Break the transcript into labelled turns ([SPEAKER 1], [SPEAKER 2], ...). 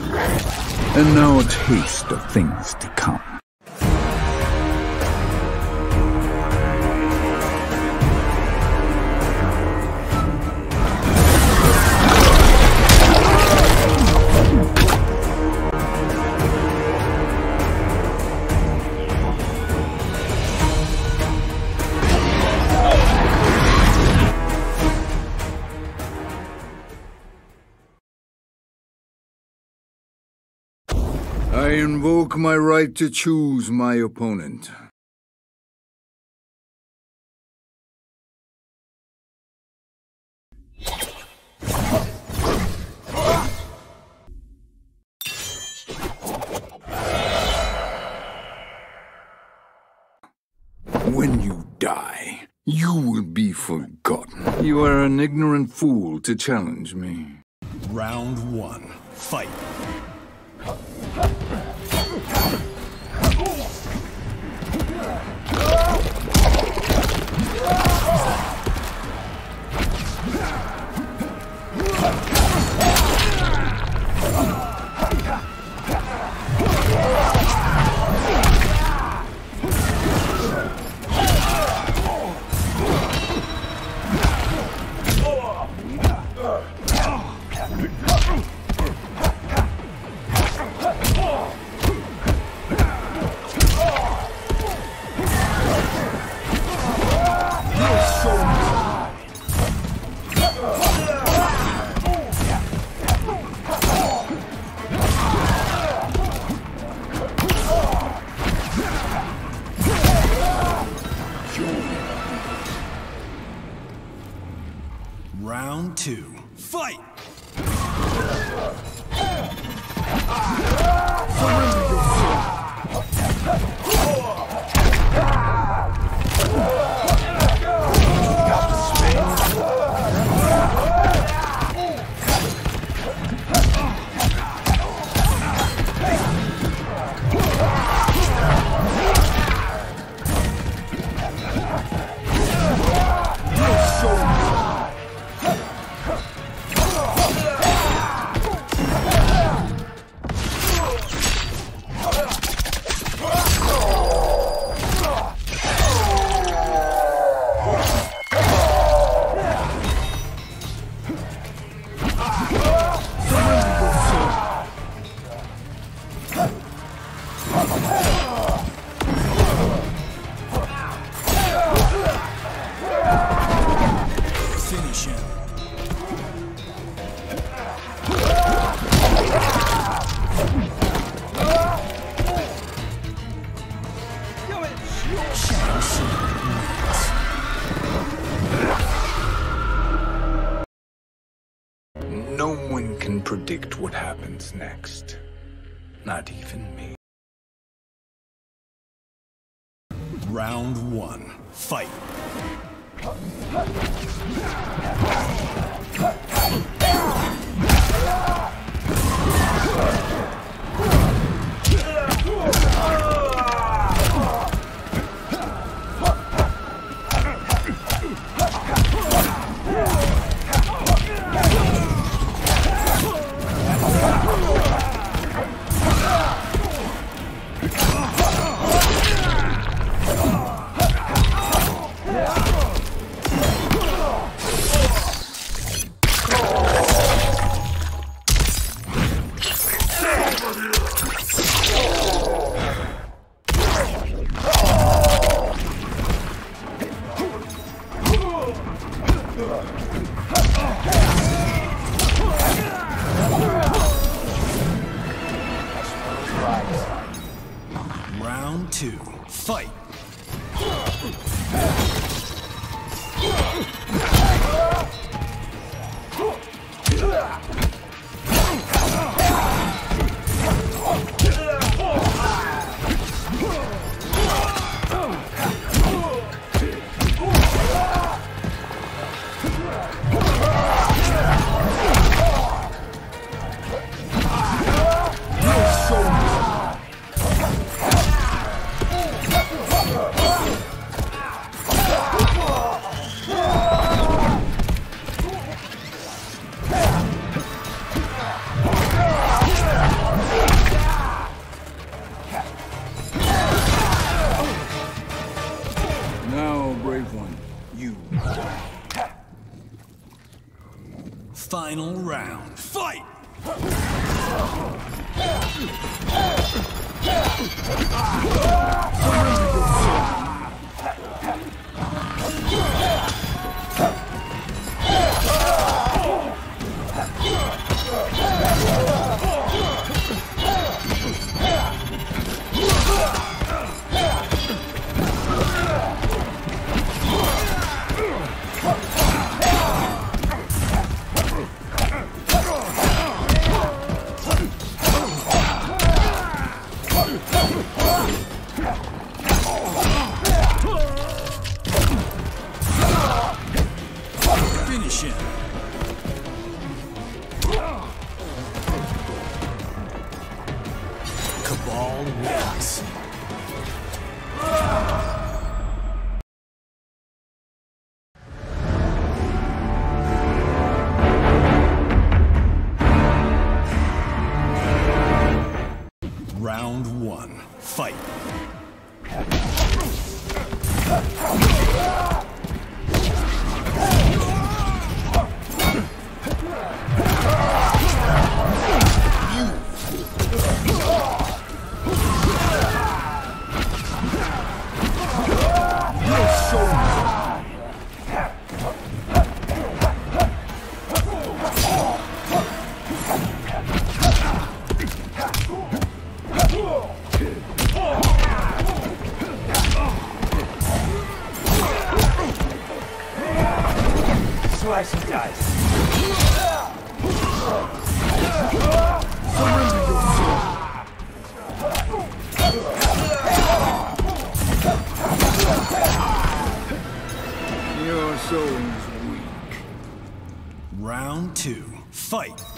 [SPEAKER 1] And now a taste of things to come. I invoke my right to choose my opponent. When you die, you will be forgotten. You are an ignorant fool to challenge me.
[SPEAKER 2] Round one, fight. Round two, fight! Wins.
[SPEAKER 1] No one can predict what happens next. Not even me.
[SPEAKER 2] Round one, fight. Cut! Cut! Cut! two, fight! Final round. Fight! Round one. Fight.
[SPEAKER 3] Slice dice.
[SPEAKER 1] Your soul's weak.
[SPEAKER 2] Round two. Fight.